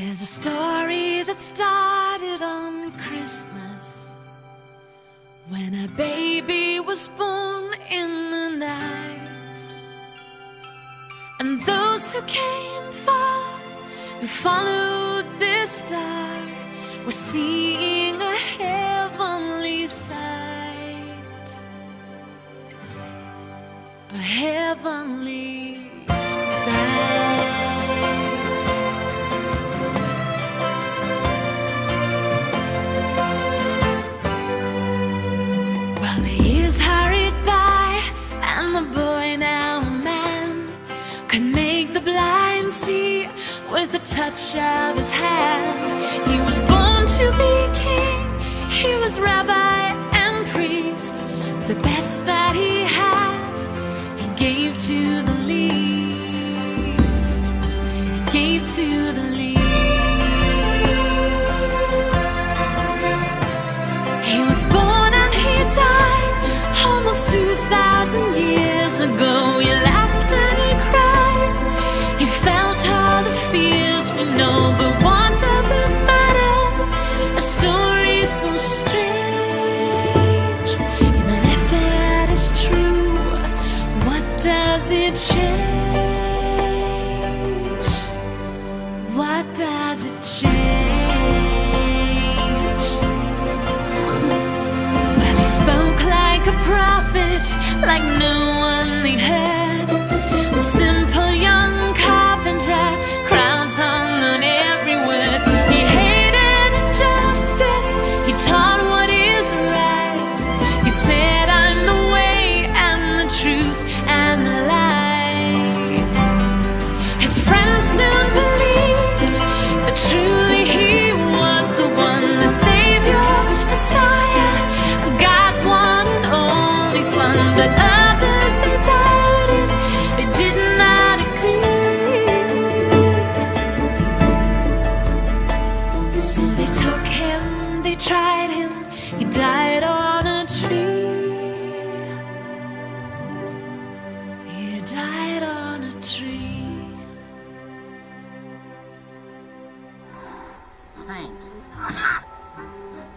a story that started on Christmas when a baby was born in the night. And those who came far, who followed this star, were seeing a heavenly sight. A heavenly the touch of his hand. He was born to be king, he was rabbi and priest. The best that he had, he gave to the least. He gave to the least. He was born does it change? What does it change? Well, he spoke like a prophet, like no one they'd heard. Tried him, he died on a tree. He died on a tree. Thanks.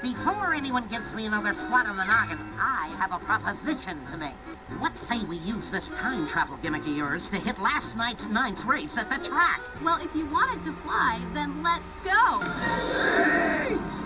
Before anyone gives me another swat on the noggin, I have a proposition to make. What say we use this time travel gimmick of yours to hit last night's ninth race at the track? Well, if you wanted to fly, then let's go.